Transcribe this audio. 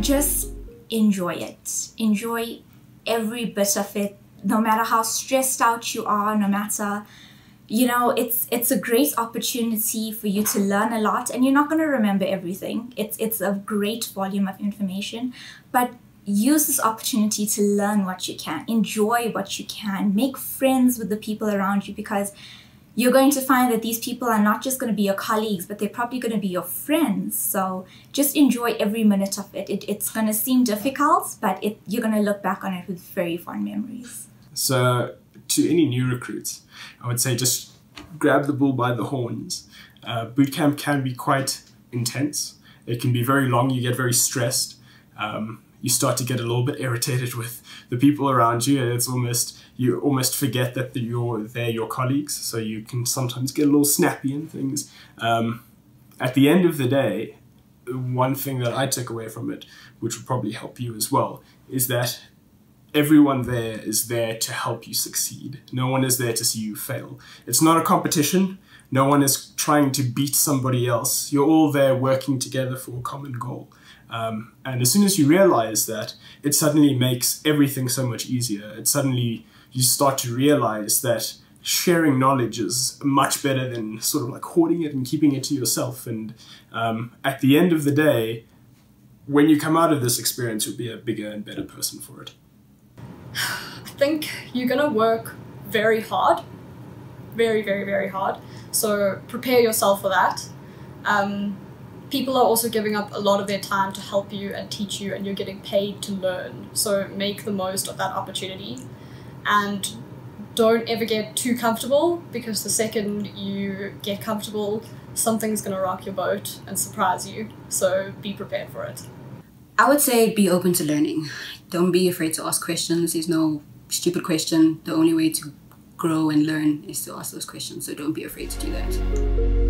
just enjoy it. Enjoy every bit of it, no matter how stressed out you are, no matter you know it's it's a great opportunity for you to learn a lot and you're not going to remember everything it's it's a great volume of information but use this opportunity to learn what you can enjoy what you can make friends with the people around you because you're going to find that these people are not just going to be your colleagues but they're probably going to be your friends so just enjoy every minute of it, it it's going to seem difficult but it, you're going to look back on it with very fond memories so to any new recruits, I would say just grab the bull by the horns. Uh, boot camp can be quite intense. It can be very long. You get very stressed. Um, you start to get a little bit irritated with the people around you, and it's almost you almost forget that you're they're your colleagues. So you can sometimes get a little snappy and things. Um, at the end of the day, one thing that I took away from it, which would probably help you as well, is that everyone there is there to help you succeed. No one is there to see you fail. It's not a competition. No one is trying to beat somebody else. You're all there working together for a common goal. Um, and as soon as you realize that, it suddenly makes everything so much easier. It suddenly, you start to realize that sharing knowledge is much better than sort of like hoarding it and keeping it to yourself. And um, at the end of the day, when you come out of this experience, you'll be a bigger and better person for it. I think you're gonna work very hard, very, very, very hard. So prepare yourself for that. Um, people are also giving up a lot of their time to help you and teach you, and you're getting paid to learn. So make the most of that opportunity. And don't ever get too comfortable because the second you get comfortable, something's gonna rock your boat and surprise you. So be prepared for it. I would say be open to learning. Don't be afraid to ask questions. There's no stupid question. The only way to grow and learn is to ask those questions. So don't be afraid to do that.